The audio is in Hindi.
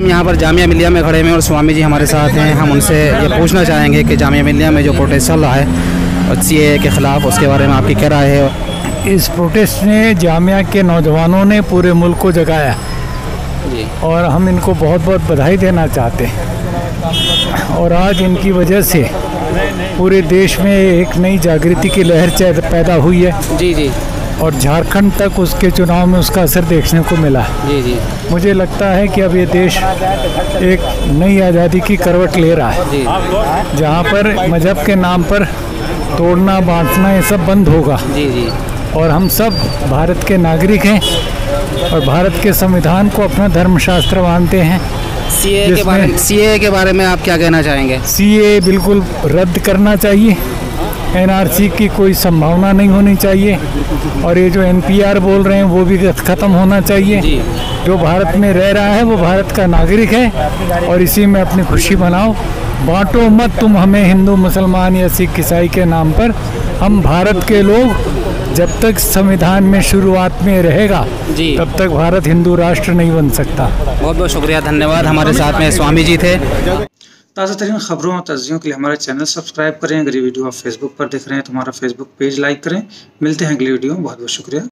हम यहाँ पर जामिया मिलिया में खड़े हैं और स्वामी जी हमारे साथ हैं। हम उनसे ये पूछना चाहेंगे कि जामिया मिलिया में जो प्रोटेस्ट चल रहा है और सीए के ख़िलाफ़ उसके बारे में आपकी क्या राय है? इस प्रोटेस्ट ने जामिया के नौजवानों ने पूरे मुल्क को जगाया। और हम इनको बहुत बहुत बधाई देना चाहते हैं। और आज इनकी वजह से पूरे देश में एक नई जागृति की लहर पैदा हुई है। जी जी। और झारखंड तक उसके चुनाव में उसका असर देखने को मिला। जी जी। मुझे लगता है कि अब ये देश एक नई आज़ादी की करवट ले रहा है। जहाँ पर मज़हब के नाम पर तोड़ना बांटना ये सब बंद होगा। जी जी। और हम सब भारत के नागरिक हैं और भारत के संविधान को अपना धर्मशास्त्र मानते हैं। सी के जिसमें- बारे सी के बारे में आप क्या कहना चाहेंगे? सी ए बिल्कुल रद्द करना चाहिए। एनआरसी की कोई संभावना नहीं होनी चाहिए। और ये जो एनपीआर बोल रहे हैं वो भी ख़त्म होना चाहिए। जो। भारत में रह रहा है वो भारत का नागरिक है। और इसी में अपनी खुशी बनाओ बांटो मत तुम हमें हिंदू मुसलमान या सिख ईसाई के नाम पर। हम भारत के लोग जब तक संविधान में शुरुआत में रहेगा जी। तब तक भारत हिंदू राष्ट्र नहीं बन सकता। बहुत बहुत शुक्रिया धन्यवाद। हमारे साथ में स्वामी जी थे। ताज़ा तरीन खबरों और तजियों के लिए हमारा चैनल सब्सक्राइब करें। अगर ये वीडियो आप फेसबुक पर देख रहे हैं तो हमारा फेसबुक पेज लाइक करें। मिलते हैं अगली वीडियो बहुत बहुत शुक्रिया।